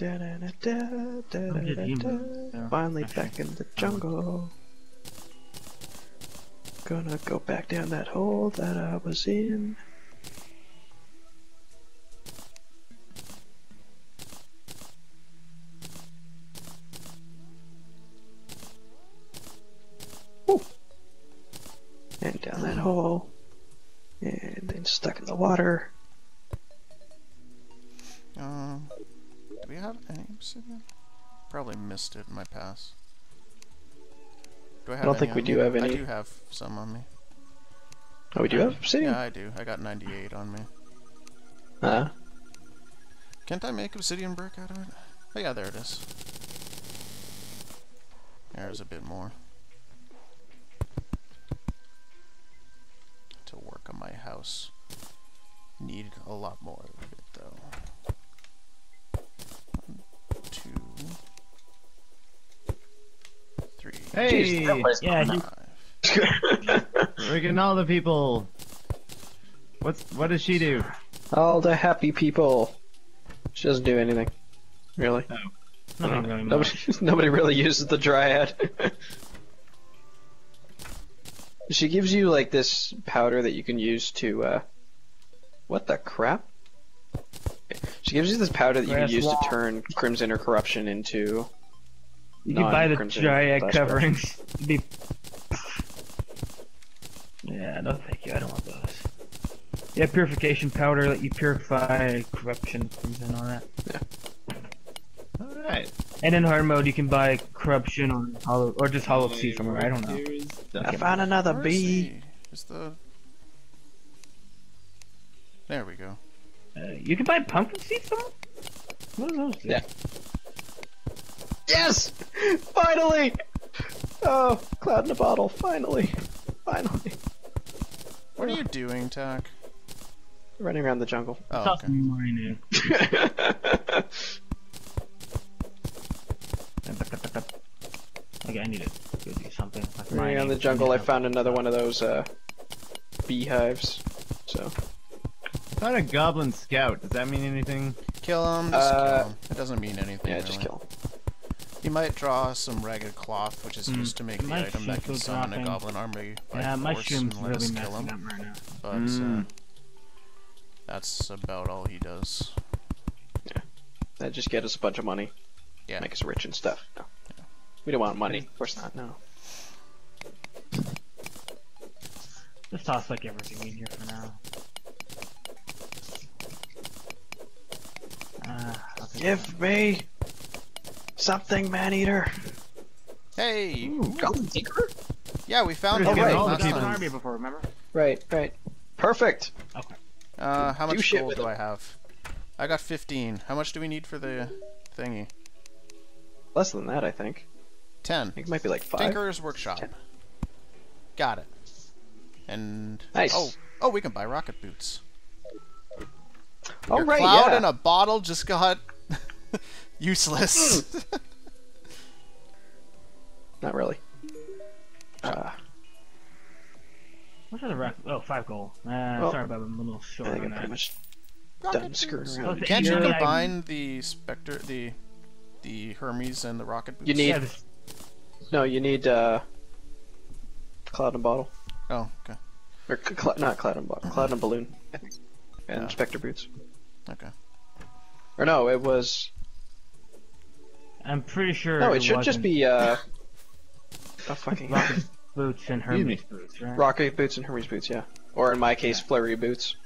Da-da-da-da-da-da-da. Finally back in the jungle. Gonna go back down that hole that I was in. And down that hole. And then stuck in the water. Missed it in my pass. Do I have don't think we do me? have any. I do have some on me. Oh, we do have obsidian? Yeah, I do. I got 98 on me. Uh, Can't I make obsidian brick out of it? Oh yeah, there it is. There's a bit more. To work on my house. Need a lot more of it three, Hey! Yeah, he, five. We're getting all the people. What's what does she do? all the happy people. She doesn't do anything. Really? nothing really Nobody, nobody really uses the dryad. she gives you like this powder that you can use to uh what the crap? She gives you this powder that you can use to turn crimson or corruption into You can buy the non-crimson dryad coverings. It'd Be... Yeah, no thank you. I don't want those. Yeah, purification powder let you purify corruption and all that. Yeah. All right. And in hard mode, you can buy corruption or hallow or just hallow seed from her. I don't know. I found another Where is bee. he? Is the there we go. Uh, you can buy pumpkin seeds from her. What do those do? Yeah. Yes! Finally! Oh, cloud in a bottle. Finally. Finally. What are you doing, Tack? Running around the jungle. Oh, Tough okay. mining. Okay, I need to go do something. Like Running around the jungle, I found another one of those uh, beehives. So I found a goblin scout. Does that mean anything? Kill him. Just Uh, kill him. It doesn't mean anything. yeah, really. just kill 'em. You might draw some ragged cloth, which is Mm, used to make the my item that can shoes summon a goblin army by Yeah, force and let us kill messing him. right. But Mm. uh, that's about all he does. Yeah. That just get us a bunch of money. Yeah. Make us rich and stuff. No. We don't want money. Of course not. No. Just toss like everything in here for now. Ah, I'll take Give me something, man eater. Hey! Goblin tinker. Yeah, we found that. Oh, right. all the last people in time. army before, remember? Right. Right. Perfect. Okay. Uh, how much shit gold do him. I have? I got 15. How much do we need for the thingy? Less than that, I think. 10. I think it might be like five. Tinker's Workshop. Ten. Got it. And Nice. oh, oh, we can buy rocket boots. Oh Your right, cloud yeah. in a bottle just got useless. Hmm. Not really. Uh, What's the rock? Oh, five gold. Uh, Well, sorry, but I'm a little short I think on I'm pretty much Rocket done screwing boots. around. Okay. Can't you Yeah, I- combine the Spectre, the the Hermes and the rocket boots? You need- Yeah, this, No, you need uh, cloud and bottle, Oh, okay, or cl- not cloud and bottle, cloud and balloon, and Yeah. Spectre boots. okay. Or no, it was I'm pretty sure. no, it should just wasn't be uh, oh fucking rocket boots and Hermes boots, right? rocket boots and Hermes boots, yeah. Or in my case, flurry boots.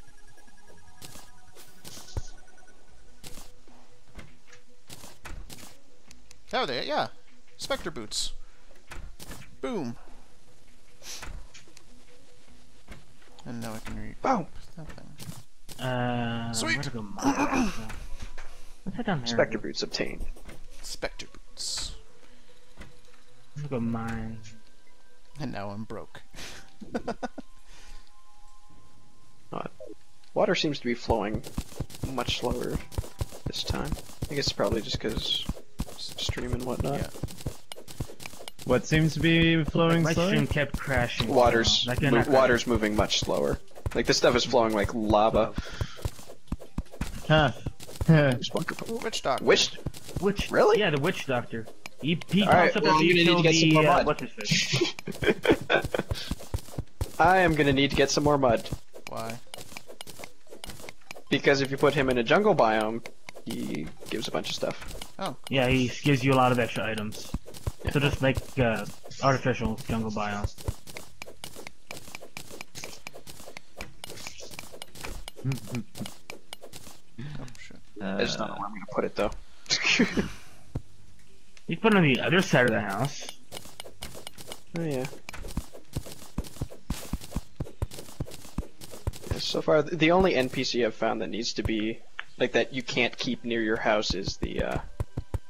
There they, yeah, Spectre boots. Boom. And now I can read Boom. that thing. Uh, Sweet. go? What's that down there? Spectre boots obtained. Spectre boots. Let's go mine. And now I'm broke. Water seems to be flowing much slower this time. I guess it's probably just because stream and whatnot. Yeah. What seems to be flowing My stream kept crashing. Water's That can mo- water's moving much slower. Like this stuff is flowing like lava. Huh. Just. Witch doctor. Witch witch. Really? Yeah, the witch doctor. He he All right, up well, after I'm you gonna need to get some more uh, mud. what's his face. I am gonna need to get some more mud Why? because if you put him in a jungle biome, he gives a bunch of stuff. Oh. Yeah, he gives you a lot of extra items. Yeah. So just make uh, artificial jungle biome. Oh shit. I just don't know where I'm gonna put it though. You put it on the other side of the house. Oh yeah. Yeah, So far, the only NPC I've found that needs to be like that you can't keep near your house is the uh,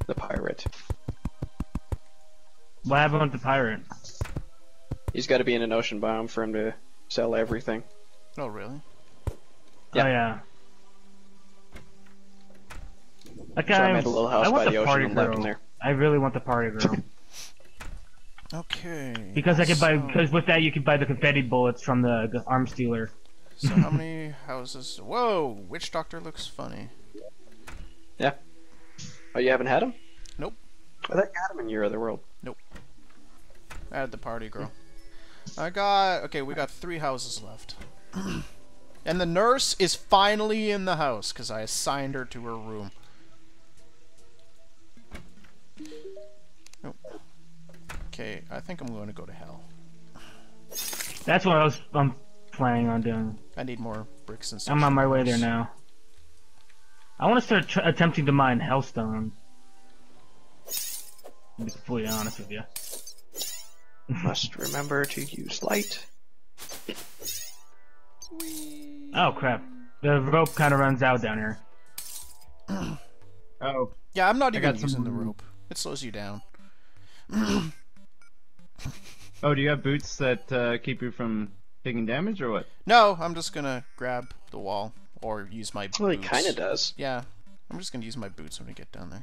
the pirate. What happened with the pirate? He's got to be in an ocean biome for him to sell everything. Oh really? Yeah. Oh yeah. That So I guy. made a little house I want by the the ocean party and left him girl. there. I really want the party girl Okay. because I could buy because with that you could buy the confetti bullets from the, the arms dealer. So how many houses? Whoa! Witch doctor looks funny. Yeah. Oh, you haven't had him? Nope. I thought you had him in your other world. I had the party girl. I got okay. We got three houses left. and the nurse is finally in the house because I assigned her to her room. Nope. Okay, I think I'm going to go to hell. That's what I was I'm planning on doing. I need more bricks and stuff. I'm on my way there now. I want to start tr- attempting to mine hellstone. To be completely honest with you. Must remember to use light. Oh crap! The rope kind of runs out down here. Oh, Yeah, I'm not I even got using the rope. It slows you down. oh, do you have boots that uh, keep you from taking damage or what? No, I'm just gonna grab the wall or use my Well, he boots. kind of does. Yeah, I'm just gonna use my boots when we get down there.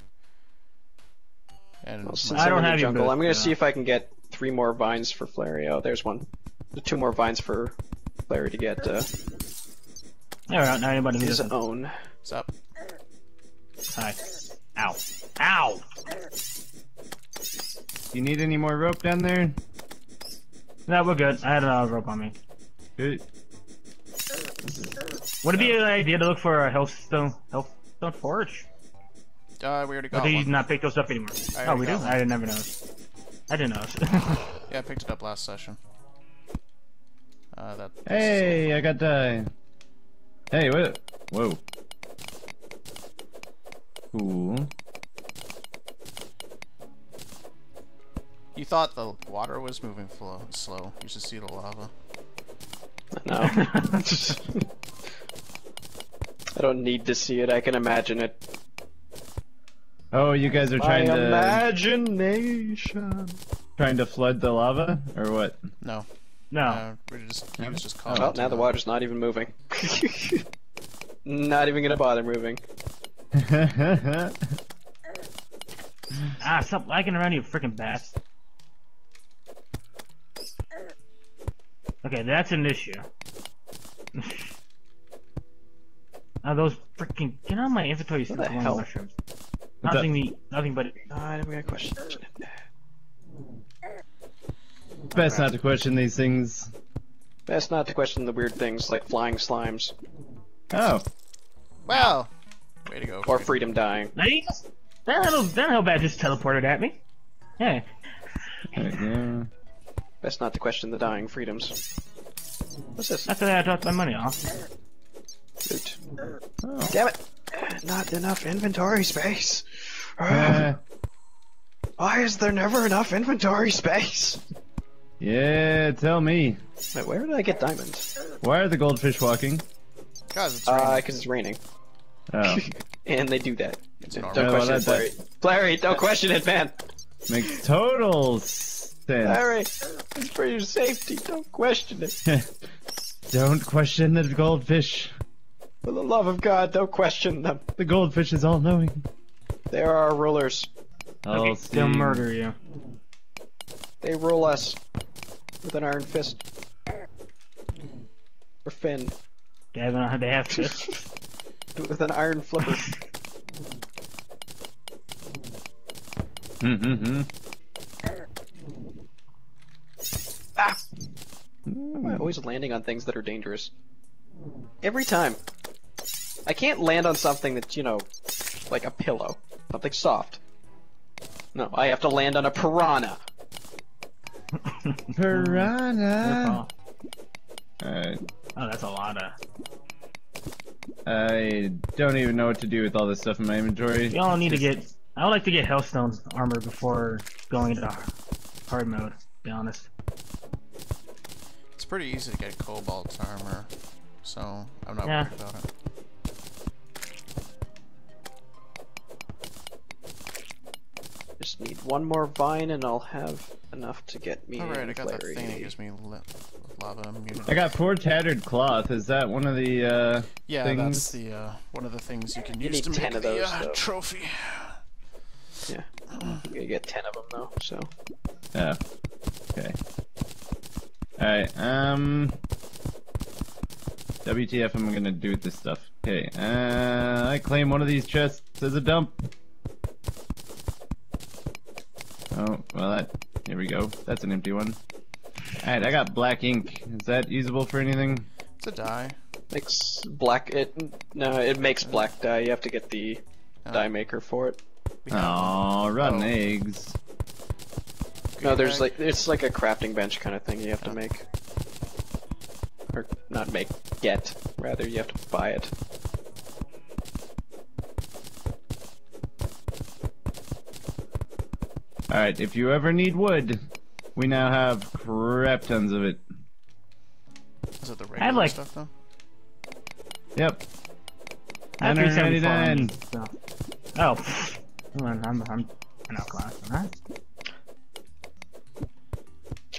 And Well, since I I'm don't in the have your jungle, boots, I'm gonna so- see if I can get three more vines for Flary. Oh, there's one. Two more vines for Flary to get uh, Alright, now anybody who his doesn't. own. what's up? Hi. Ow. Ow! Do you need any more rope down there? No, we're good. I had a lot of rope on me. Good. Would it be an idea to look for a health stone, health hellstone forge? Uh, we already Or got do you one. not pick those up anymore? Oh, we do? got one. I never noticed. I didn't notice. Yeah, I picked it up last session. Uh, that. Hey, I got dye. Hey, what? Whoa. Cool. You thought the water was moving flow, slow. You should see the lava. No. I don't need to see it. I can imagine it. Oh, you guys are My trying to imagination. trying to flood the lava or what? No. no. Uh, we're just. He was just calling. Well, now the water's not even moving. not even gonna bother moving. ah, stop lagging around, you freaking bats. Okay, that's an issue. Now those freaking get out of my inventory, you What the stupid hell? mushrooms. What's Nothing, the, nothing but I never got a question. Best not to question these things. Best not to question the weird things like flying slimes Oh, Well, way to go. or Freddy. freedom dying. Now that little, that little bat just teleported at me. Yeah. yeah. Best not to question the dying freedoms. What's this? That's why I dropped my money off. Loot. Oh. Damn it! Not enough inventory space. Uh, Why is there never enough inventory space? yeah, tell me. Wait, where did I get diamonds? Why are the goldfish walking? Guys, it's Uh, raining. because it's raining. Oh, and they do that. Don't normal. Yeah, well, question it, that- Larry. Larry, don't question it, man. makes total sense. Larry, it's for your safety. Don't question it. Don't question the goldfish. For the love of God, don't question them. The goldfish is all knowing. They are our rulers. I'll Okay, see. they'll murder you. They rule us with an iron fist. Or fin. They have, they have fists. with an iron flipper. Mm-hmm. Ah! Why am I always landing on things that are dangerous? Every time. I can't land on something that's, you know, like a pillow. Something soft. No, I have to land on a piranha. Piranha. Oh, Alright. oh, that's a lot of. I don't even know what to do with all this stuff in my inventory. Y'all need to get. I would like to get Hellstone armor before going into hard mode. To be honest. It's pretty easy to get cobalt armor, so I'm not Yeah. worried about it. Need one more vine and I'll have enough to get me Alright, a I got that thing that gives me lava immunity. I got four tattered cloth. Is that one of the uh yeah, things? that's the uh, one of the things you can You use need to 10 make of the uh, trophy. Yeah. I'm gonna get 10 of them though, so. Yeah. Okay. Alright, um WTF I'm I gonna do with this stuff? Okay, uh I claim one of these chests as a dump. Oh, well that here we go. That's an empty one. Alright, I got black ink. Is that usable for anything? It's a dye. Makes black, it, no, it makes black dye. You have to get the Oh. dye maker for it. We Oh, rotten Oh. eggs. No, there's bag. like, it's like a crafting bench kind of thing you have to Oh. make. Or, not make, get, rather, you have to buy it. Alright, if you ever need wood, we now have crap tons of it. Is it the have, regular like- stuff though? Yep. I have 374 $199. on me, so- Oh, pfft. Hold on, I'm I'm an outclass on that.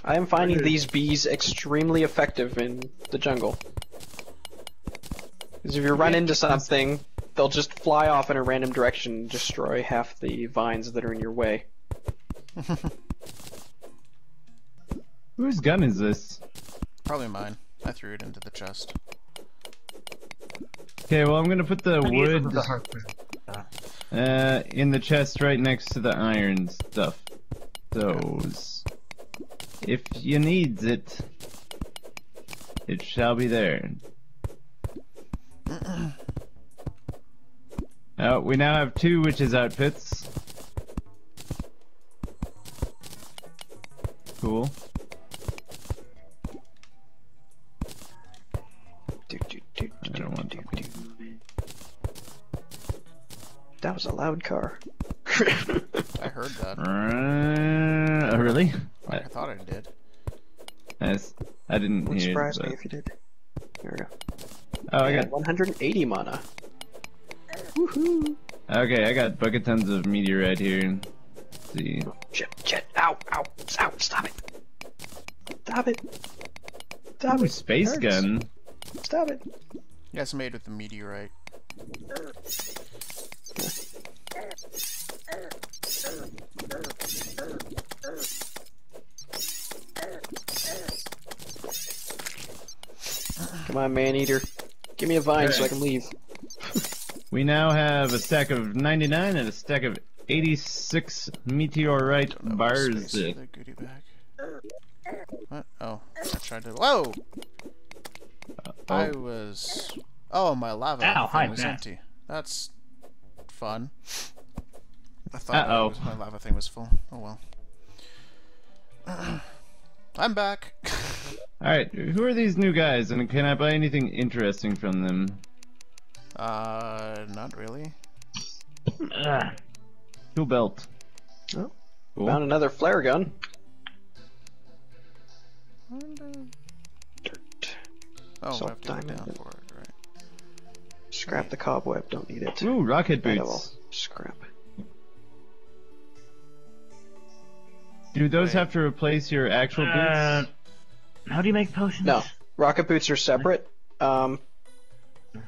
I am finding these bees extremely effective in the jungle. Because if you run into something, they'll just fly off in a random direction and destroy half the vines that are in your way. Whose gun is this? Probably mine. I threw it into the chest. Okay, well I'm gonna put the I need it for wood the uh, in the chest right next to the iron stuff. Those. If you needs it, it shall be there. Oh, we now have two witches outfits. Cool. I that do. That was a loud car. I heard that. Uh, oh, really? I thought I did. Yes, I didn't Wouldn't hear. it, surprise but- me if you did. There we go. Oh, I Yeah, got 180 mana. Woohoo! Okay, I got bucket tons of meteorite here. Let's see. Shit, shit, ow, ow, ow, stop it! Stop it! Stop Ooh, it! space Hurts. gun. Stop it! Yeah, it's made with the meteorite. Come on, man eater. Give me a vine so I can leave. We now have a stack of 99 and a stack of 86 meteorite oh, No bars. space in the goodie bag. What? Oh, I tried to. Whoa! I Oh, was. Oh, my lava Ow, thing hi, was Matt. empty. That's fun. I thought Uh-oh. was- my lava thing was full. Oh well. I'm back. Alright, who are these new guys and can I buy anything interesting from them? uh, not really. Ugh. Tool belt. Oh, Cool. Found another flare gun. Dirt. Oh, I Salt have to diamond. down for it, right? Scrap the cobweb, don't need it. Ooh, rocket Right, I will boots. Scrap. Do those Wait. have to replace your actual Uh, boots? how do you make potions? No, rocket boots are separate. Um,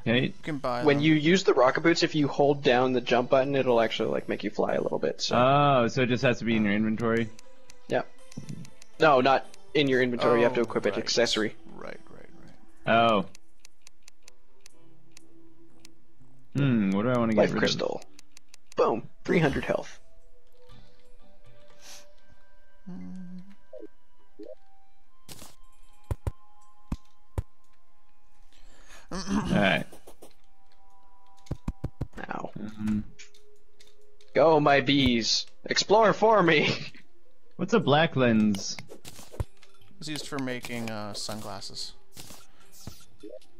Okay. You can buy when them. you use the rocket boots, if you hold down the jump button, it'll actually like make you fly a little bit. So Oh, so it just has to be in your inventory? yeah. No, not in your inventory, oh, you have to oh, equip right. it accessory. Right, right, right. Oh. Hmm, what do I want to get Life crystal. Of? Boom, 300 health. Hmm. Alright. Now. Mm -hmm. Go, my bees! Explore for me! What's a black lens? It's used for making uh, sunglasses.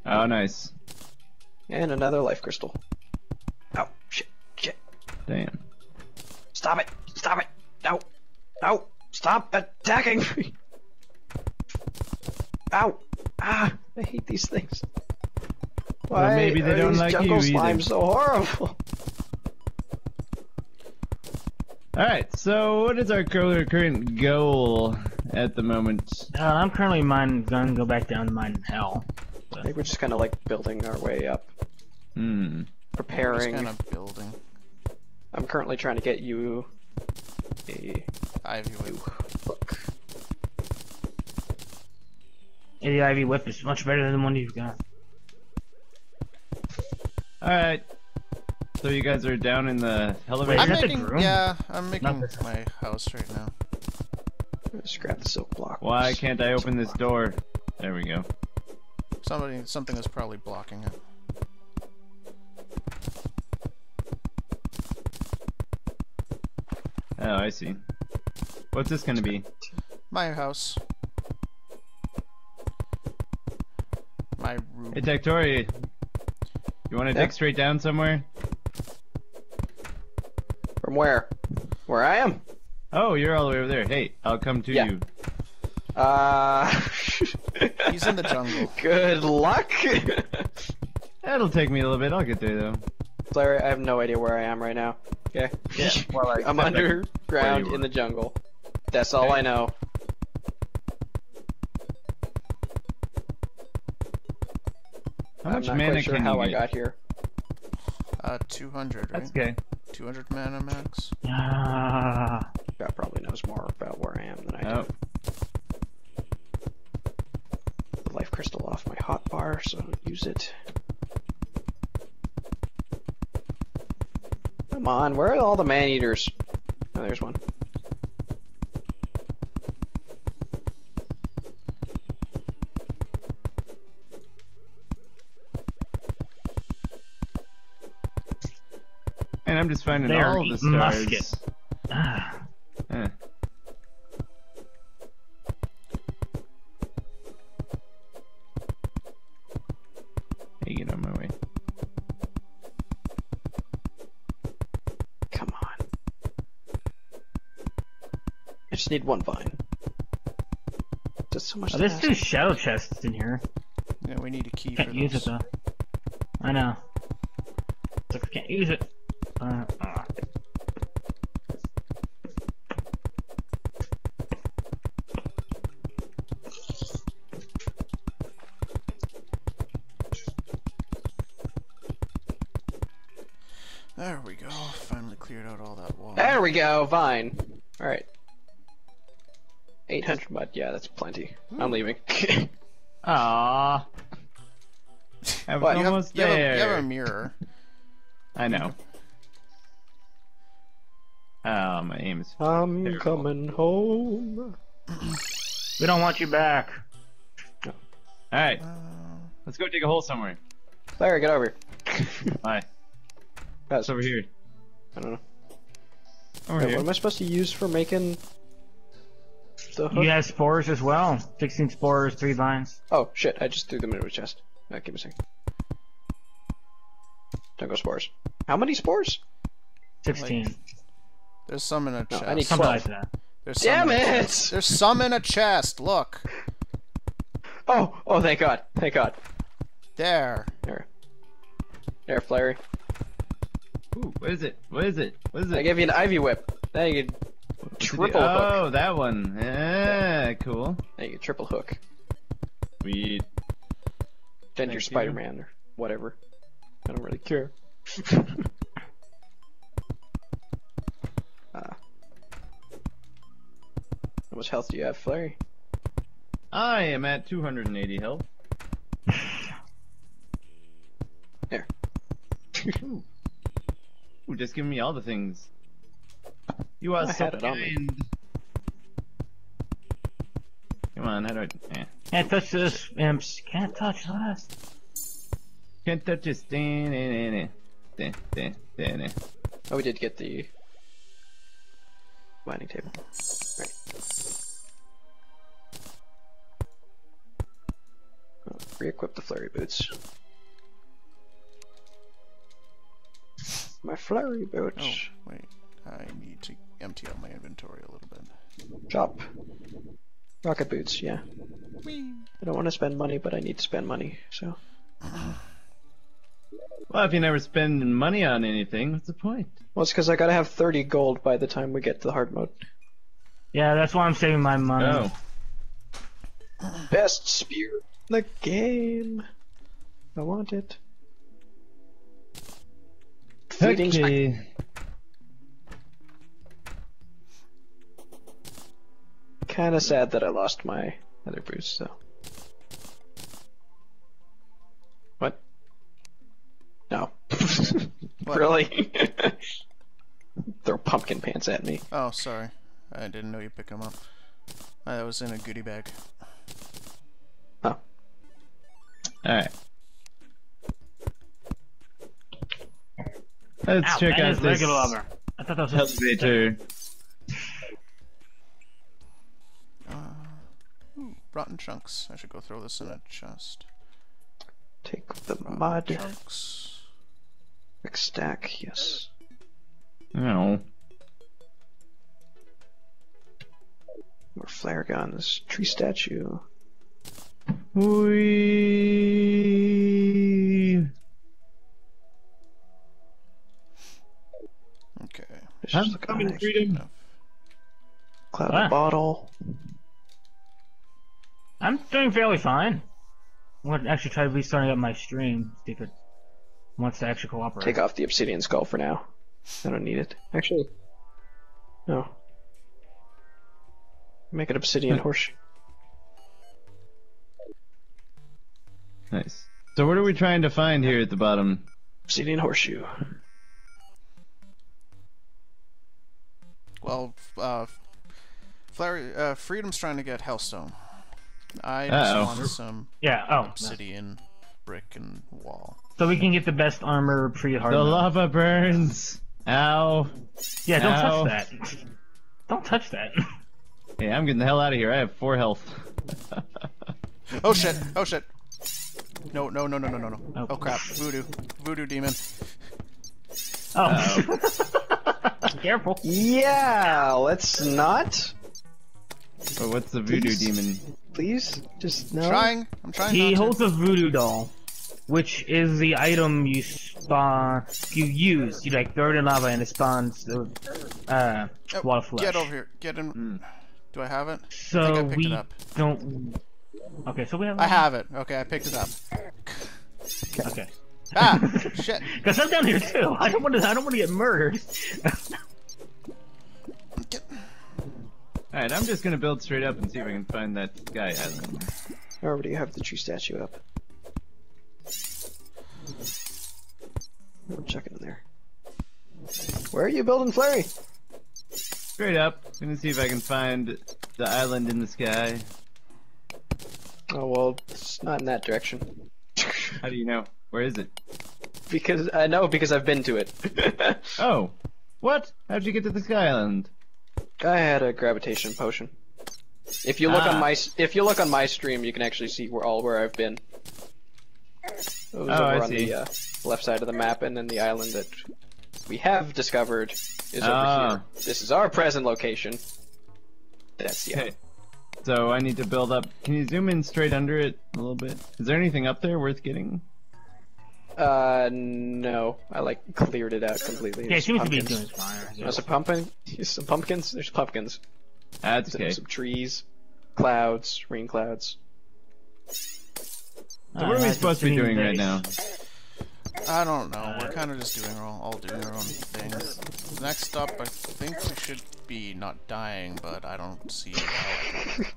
Oh, nice. And another life crystal. Oh shit! Shit! Damn. Stop it! Stop it! No! No! Stop attacking me! Ow! Ah! I hate these things. Why maybe they are don't these like jungle you either. slimes so horrible? Alright, so what is our cur- current goal at the moment? Uh, I'm currently mine gonna go back down to mine hell. I think we're just kind of like building our way up, Hmm. Preparing. kind of building. I'm currently trying to get you a Ivy new whip. hook. Yeah, the Ivy Whip is much better than the one you've got. Alright. So you guys are down in the elevator? I'm that the making, yeah, I'm making my house right now. Just grab the silk block. Why can't I open this door? There we go. Somebody, something is probably blocking it. Oh, I see. What's this gonna be? My house. My room. Hey, Tectori. You wanna Yeah? dig straight down somewhere? From where? Where I am? Oh, you're all the way over there. Hey, I'll come to Yeah. you. Uh. He's in the jungle. Good luck. That'll take me a little bit. I'll get there though. Larry, I have no idea where I am right now. Okay. Yeah, well, I- I'm underground in the jungle. That's all Okay. I know. How I'm much not mana quite sure can how you I get? got here. Uh, 200, right? That's okay. 200 mana max. Ah, God probably knows more about where I am than I Oh, do. The life crystal off my hot bar, so use it. Come on, where are all the man eaters? Oh, there's one. and I'm just finding There, all the eat stars. musket. Need one vine. Just so much. Oh, there's two shadow chests in here. Yeah, we need a key Can't use those. it though. I know. It's like I can't use it. Uh, ah. There we go. Finally cleared out all that water. There we go, vine. All right. 800 mud. Yeah, that's plenty. I'm leaving. Aww. I was What, You have, almost you, have a, there. you have a mirror. I know. Oh, my aim is. I'm Terrible. coming home. We don't want you back. Alright, Uh, let's go dig a hole somewhere. Larry, get over here. Bye. Guys, over here. I don't know. Over Wait, here. what am I supposed to use for making the hook? You have spores as well. 16 spores, 3 vines. Oh shit! I just threw them into a chest. Uh, give me a second. Jungle spores. How many spores? 16. there's some in a No, chest. I need Something 12. like that. There's some Damn in a it! chest. There's some in a chest. Look. Oh, oh, thank God, thank God. There. There, there, Flary. Ooh, what is it? What is it? What is it? I gave you an ivy whip. Now you can it do? Triple hook. Oh, that one. Yeah, cool. Now you can triple hook. Sweet. Then Thank you're you. Spider-Man or whatever. I don't really care. uh, how much health do you have, Flary? I am at 280 health. There. Ooh. Ooh, just give me all the things. You are I so had it on me. kind. Come on, how do I? Eh. Can't touch this, imps. Can't touch us. Can't touch this. Oh, we did get the mining table. Right. Oh, re-equip the flurry boots. My flurry boots. Oh, wait. I need to empty out my inventory a little bit. Chop. Rocket boots, yeah. Whee! I don't want to spend money, but I need to spend money, so. Well, if you never spend money on anything, what's the point? Well, it's because I gotta have 30 gold by the time we get to the hard mode. Yeah, that's why I'm saving my money. Oh. Best spear in the game. I want it. Fleeting strike. Okay. Kinda sad that I lost my other boost, though. What? No. What? really? Throw pumpkin pants at me. Oh, sorry. I didn't know you pick them up. I was in a goodie bag. Oh. Alright. Let's Ow, check out is this regular armor. I thought that was elevator. Ooh, rotten chunks. I should go throw this in a chest. Take the Rotten mud. chunks. Quick stack, yes. Oh. More flare guns. Tree statue. Whee! Okay. I'm just look at coming, freedom. Cloud Ah. bottle. I'm doing fairly fine. I'm gonna actually try restarting up my stream, see if it wants to actually cooperate. Take off the obsidian skull for now. I don't need it. Actually, no. Make an obsidian horseshoe. Nice. So what are we trying to find here at the bottom? Obsidian horseshoe. Well, uh, Flare, uh, Freedom's trying to get Hellstone. I just Uh-oh. want some Yeah, oh. no. obsidian, brick, and wall. So we can get the best armor pre-hard. The lava burns. Ow. Yeah, don't Ow. touch that. Don't touch that. Hey, I'm getting the hell out of here. I have four health. Oh shit! Oh shit! No, no, no, no, no, no, no. Oh. Oh crap! Voodoo. Voodoo demon. Oh. Careful. Yeah, let's not. but what's the voodoo Please. demon? Please, just no. I'm Trying. I'm trying He not holds to. a voodoo doll, which is the item you spawn, you use. You like throw it in lava and it spawns uh, uh, Oh, wall of flesh. Get over here. Get in. Do I have it? So I think I we it up. don't. Okay, so we have. I have it. Okay, I picked it up. Okay. Ah! shit! Because I'm down here too. I don't want to. I don't want to get murdered. Alright, I'm just gonna build straight up and see if I can find that guy island. I already have the tree statue up. I'm checking in there. Where are you building Flurry? Straight up. Gonna see if I can find the island in the sky. Oh well, it's not in that direction. How do you know? Where is it? because I know because I've been to it. Oh! What? How'd you get to the sky island? I had a gravitation potion. If you look Ah. on my if you look on my stream, you can actually see where all where I've been. It was Oh, over I on see. the uh, left side of the map, and then the island that we have discovered is over Ah. here. This is our present location. That's yeah. Okay. So I need to build up. Can you zoom in straight under it a little bit? Is there anything up there worth getting? Uh, no, I like cleared it out completely. yeah, it There's seems to be pumpkins. doing fire. There's a pumpkin. Some pumpkins. There's pumpkins. That's Some, okay. some trees, clouds, rain clouds. So what are we supposed to be doing right now? I don't know. We're kind of just doing our own, all doing our own thing. Next up, I think we should be not dying, but I don't see how.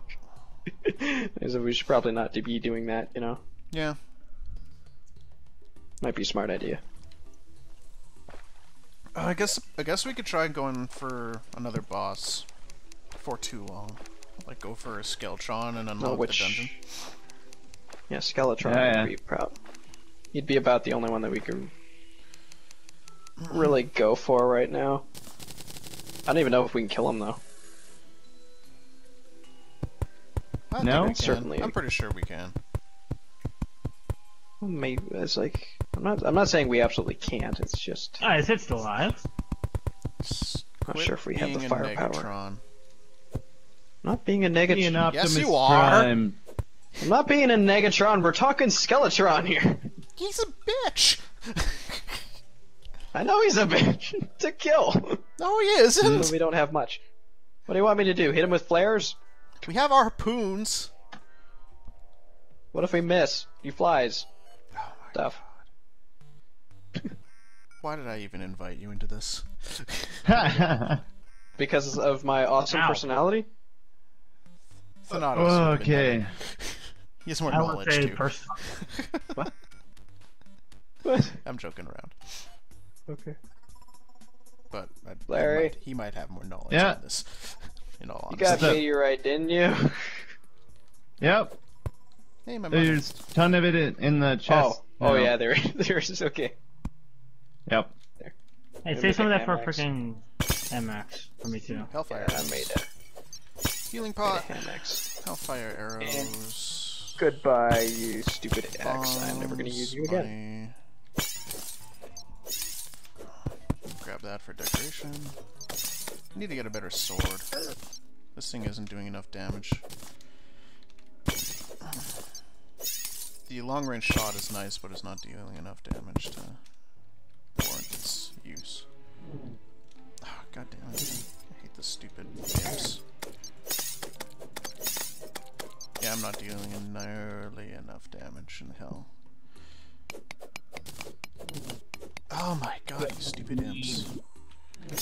So we should probably not be doing that. You know, Yeah. Might be a smart idea. Uh, I guess I guess we could try going for another boss for too long. Like go for a Skeletron and unlock which- the dungeon. Yeah, Skeletron Yeah, yeah. would be proud. He'd be about the only one that we could really go for right now. I don't even know if we can kill him though. I No? think we can. Certainly. I'm pretty sure we can. Maybe it's like I'm not. I'm not saying we absolutely can't. It's just Ah, is it still alive? S- Not quit sure if we have the being a firepower. Megatron. not being a Be an Negatron. Optimus you are. Prime. I'm not being a Negatron. We're talking Skeletron here. He's a bitch. I know he's a bitch to kill, No, he isn't. we don't have much. What do you want me to do? Hit him with flares? We have our harpoons. What if we miss? He flies. My Stuff. Why did I even invite you into this? Because of my awesome Ow. personality? Thanatos would okay. He has more I knowledge say too. personal. What? I'm joking around, Okay. but I, Larry? He, might, he might have more knowledge Yeah. on this. In all You honesty, got meteorite, didn't you? Yep. Hey, my. There's a ton of it in, in the oh, chest. oh, oh now. yeah, there, there is. Okay. Yep. Hey, Maybe save some of that for Amax. freaking MX for me too. Hellfire. I made it. Healing pot. Hammocks. Hellfire arrows. Goodbye, you stupid axe. I'm never gonna use you again. money. Grab that for decoration. I need to get a better sword. This thing isn't doing enough damage. The long range shot is nice, but it's not dealing enough damage to warrant its use. Ah, God damn it. I hate this stupid imps. Yeah, I'm not dealing nearly enough damage in hell. Oh my god, you stupid imps.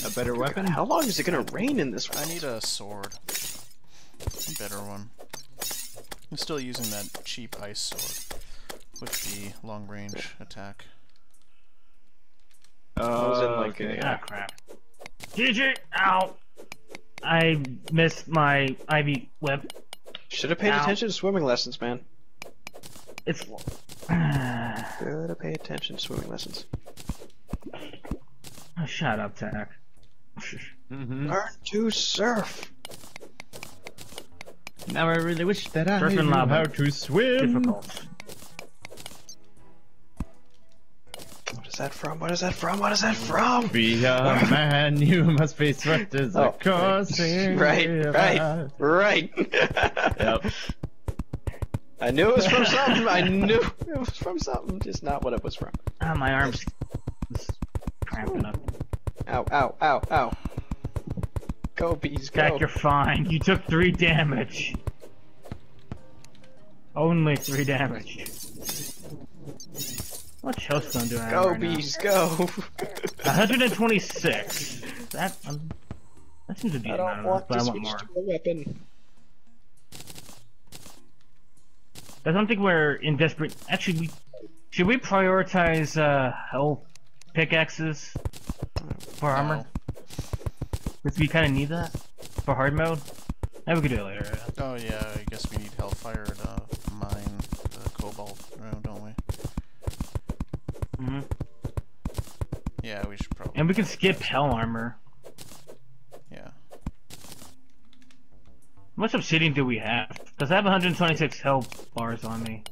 A better weapon? How long is it gonna rain in this I need a sword. A better one. I'm still using that cheap ice sword with the long range attack. Oh, was in, like, okay. a- Ah crap. GG! Ow! I missed my Ivy whip. Should have paid Ow. attention to swimming lessons, man. It's. Should have paid attention to swimming lessons. Shut up, Tack. Mhm. Learn to surf. Now I really wish that I Surf and knew lava. how to swim. Difficult. What is that from? What is that from? What is that from? Be a man, you must be swept as a Oh, coursing Right, right, right. Yep. I knew it was from something. I knew it was from something, just not what it was from. Ah, my arms. cramping up. Ow, ow, ow, ow. Go, bees, go. Tack, you're fine. You took three damage. Only three damage. What Hellstone do I have Go, right now? bees, go. 126. That um, that seems to be I amount don't of want but I want switch more. to a weapon. I don't think we're in desperate. Actually, we should we prioritize uh health pickaxes for armor? No. Because we kind of need that for hard mode. Maybe we could do it later. Oh yeah, I guess we need Hellfire to mine the cobalt, round, don't we? Hmm Yeah, we should probably. And we can skip hell armor. Yeah. How much obsidian do we have? Because I have 126 health bars on me.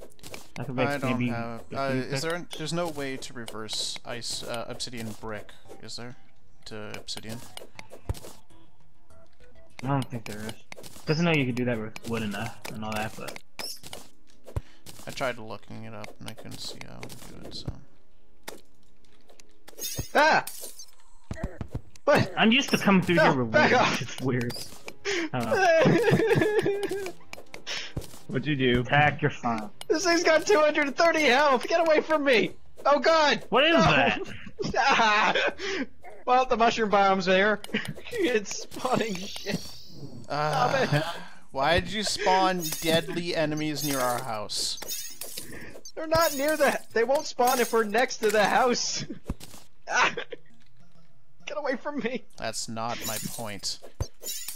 I could make I don't have. Uh, is there? There's no way to reverse ice uh, obsidian brick, is there? To obsidian. I don't think there is. Doesn't know you could do that with wood and, uh, and all that, but I tried looking it up and I couldn't see how to do it. So. Ah! What? I'm used to coming through No, here with back wood. off. It's weird. I. What'd you do? Tack, you're fine. this thing's got 230 health. Get away from me. Oh God. What is No. that? Ah! well, the mushroom biome's there. it's spawning shit. Uh, it. why did you spawn deadly enemies near our house? They're not near the. They won't spawn if we're next to the house. Ah! Get away from me. That's not my point.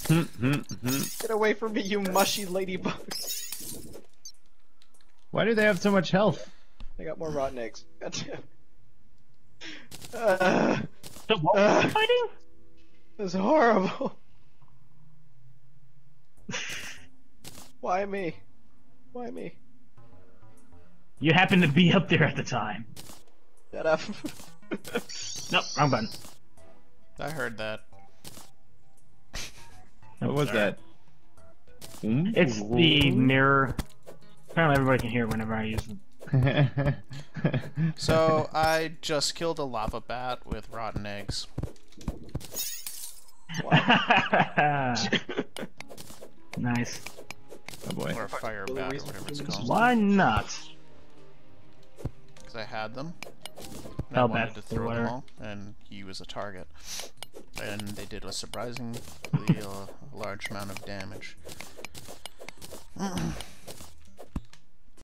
Get away from me, you mushy ladybug. Why do they have so much health? I got more rotten eggs. God damn. Uh, So what Uh. fighting? this is horrible. Why me? Why me? You happened to be up there at the time. Shut up. Nope, wrong button. I heard that. What was Sorry. that? It's the mirror. Apparently everybody can hear it whenever I use them. So I just killed a lava bat with rotten eggs. nice. oh boy. Or a fire Well, bat or whatever it's called. Why not? Because I had them. I wanted to throw them all, and he was a target. And they did a surprisingly uh, large amount of damage.